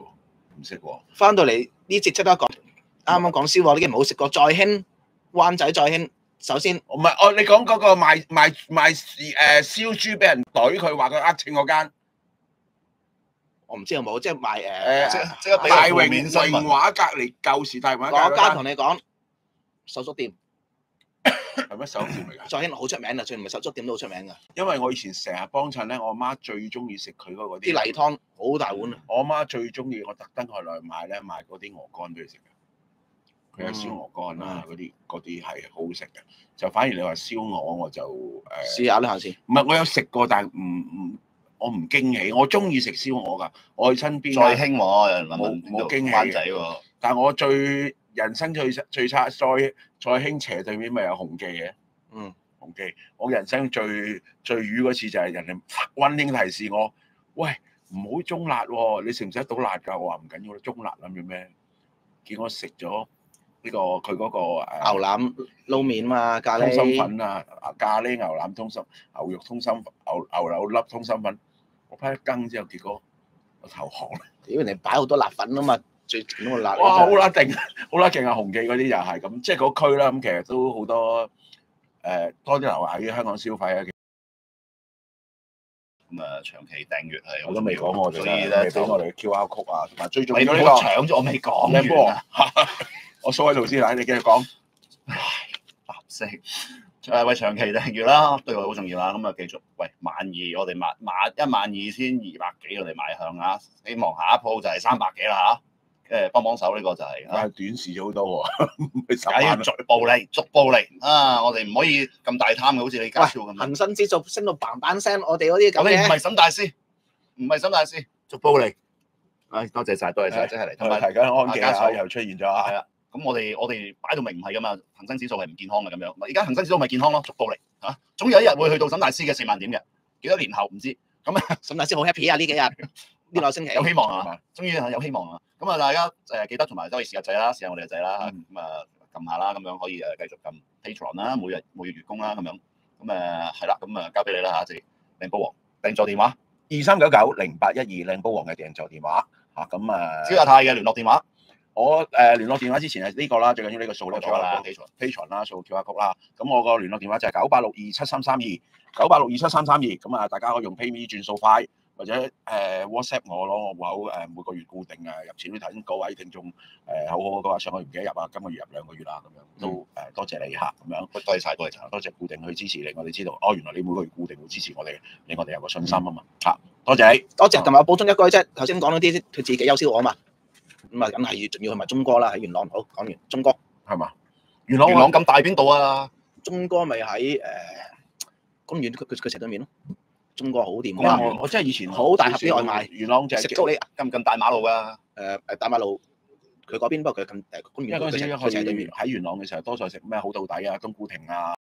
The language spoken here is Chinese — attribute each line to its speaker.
Speaker 1: 唔識喎。
Speaker 2: 翻到嚟呢節即刻講，啱啱講燒鵝呢啲唔好食過，再興灣仔再興。首先
Speaker 1: 唔係，哦，你講嗰個賣賣賣誒燒豬俾人懟，佢話佢呃稱嗰間
Speaker 2: 我唔知有冇，即係賣
Speaker 1: 誒
Speaker 2: 誒
Speaker 3: 即刻俾
Speaker 1: 大
Speaker 3: 負
Speaker 1: 榮榮華隔離舊時大榮華
Speaker 2: 我家
Speaker 1: 離嗰間
Speaker 2: 同你講，手足店
Speaker 1: 係乜手店嚟㗎？
Speaker 2: 再興好出名啊，最唔係手足店都好出名噶，
Speaker 1: 因為我以前成日幫襯咧，我媽最中意食佢嗰個
Speaker 2: 啲例湯好大碗啊！
Speaker 1: 我媽最中意我特登去嚟買咧，買嗰啲鵝肝俾佢食嘅。佢有燒鵝肝啦，嗰啲嗰啲係好好食嘅。就反而你話燒鵝我就誒，
Speaker 2: 試下啦，下次。
Speaker 1: 唔係我有食過，但係唔唔我唔驚喜。我中意食燒鵝㗎，我去身邊
Speaker 3: 再
Speaker 1: 呢
Speaker 3: 興喎，有人問
Speaker 1: 冇冇驚喜
Speaker 3: 灣仔喎，
Speaker 1: 但係我最人生最最差，再再興斜對面咪有紅記嘅。
Speaker 2: 嗯，
Speaker 1: 紅記，我人生最最瘀嗰次就係人哋温馨提示我，喂唔好中辣喎、你食唔食得到辣㗎？我話唔緊要啦，中辣諗住咩？結果食咗呢個佢嗰個誒
Speaker 2: 牛腩撈面嘛，咖
Speaker 1: 通心
Speaker 2: 喱
Speaker 1: 粉啊，咖喱牛腩通心牛肉通心牛牛柳粒通心粉，我批一羹之後，結果我投降啦。
Speaker 2: 屌人哋擺好多辣粉啊嘛，最勁嗰個辣。
Speaker 1: 哇！好啦勁，好啦勁啊！紅記嗰啲又係咁，即係嗰區啦。咁其實都好多誒、多啲留喺香港消費啊。
Speaker 3: 咁啊長期訂閱係
Speaker 1: 我都未講我哋啦，
Speaker 3: 所以咧
Speaker 1: 俾我哋 QR code 啊，同埋最重要呢個
Speaker 3: 好搶咗，我未講
Speaker 1: 靚波
Speaker 3: 完啊，，
Speaker 1: 我蘇喺度先啦，你繼續講。
Speaker 3: 白色。誒喂，長期訂閱啦，對我好重要啦。咁啊，繼續喂萬二，我哋買買一萬二千二百幾，我哋買向啊！希望下一鋪就係三百幾啦嚇。誒幫幫手呢個就係、啊
Speaker 1: 但係短視咗好多喎，
Speaker 3: 梗係要逐步嚟，逐步嚟啊！我哋唔可以咁大貪嘅，好似李家超咁，樣。
Speaker 2: 恒生指數升到嘭嘭聲，我哋嗰啲咁嘅
Speaker 3: 唔係沈大師，唔係沈大師，逐步嚟。唉，多謝晒，多謝晒，真係嚟。同埋
Speaker 1: 同埋提緊安記啊，
Speaker 3: 加數
Speaker 1: 又出現咗啊
Speaker 3: 係！啊，咁我哋我哋擺到明唔係噶嘛，恒生指數係唔健康嘅咁樣。而家恒生指數咪健康咯，逐步嚟嚇。總有一日會去到沈大師嘅四萬點嘅，幾多年後唔知。咁啊，
Speaker 2: 沈大師好 happy 啊！呢幾日呢兩個星期
Speaker 3: 有希望啊！終於有希望啊！咁啊，大家誒記得同埋都可以試下仔啦，試下我哋嘅仔啦。
Speaker 1: 嗯
Speaker 3: 咁啊，撳下啦，咁樣可以誒繼續撳 Patreon 啦，每日每月月供啦，咁樣。咁誒係啦，咁啊交俾你啦嚇，即係靚寶王訂座電話，
Speaker 1: 二三九九零八一二靚煲王嘅訂座電話嚇，咁啊，
Speaker 3: 招亞太嘅聯絡電話，
Speaker 1: 我誒聯絡電話之前係呢個啦，最緊要呢個數咧
Speaker 3: 啦
Speaker 1: ，Q Patreon 啦，數 QR code 啦。咁我個聯絡電話就係九八六二七三三二，九八六二七三三二。咁啊，大家可以用 PayMe 轉數快，或者誒 WhatsApp 我攞我戶口誒每個月固定啊入錢。頭先各位聽眾誒好好嗰話上個月唔記得入啊，今個月入兩個月啦，咁樣都誒多謝你嚇，咁樣。
Speaker 3: 多謝晒，多謝。
Speaker 1: 多謝固定去支持你，我哋知道哦，原來你每個月固定會支持我哋，令我哋有個信心啊嘛嚇，多謝你。
Speaker 2: 多謝，同埋我補充一句啫，頭先講咗啲佢自己優燒我啊嘛，咁啊梗係要仲要去埋中哥啦，喺元朗好講完，中哥
Speaker 1: 係嘛？元朗
Speaker 3: 元朗咁大邊度啊？
Speaker 2: 中哥咪喺誒公園佢佢佢斜對面咯，中國好掂
Speaker 1: 哇！
Speaker 2: 㗎，
Speaker 1: 我我真係以前
Speaker 2: 好大盒啲外賣
Speaker 1: 元朗就係
Speaker 2: 食粥你
Speaker 3: 近唔近大馬路㗎？
Speaker 2: 誒誒大馬路佢嗰邊，不過佢近誒公園佢
Speaker 1: 因為嗰陣時
Speaker 2: 斜佢斜對面。
Speaker 1: 喺元朗嘅時候，多數食咩好到底啊、冬菇亭啊。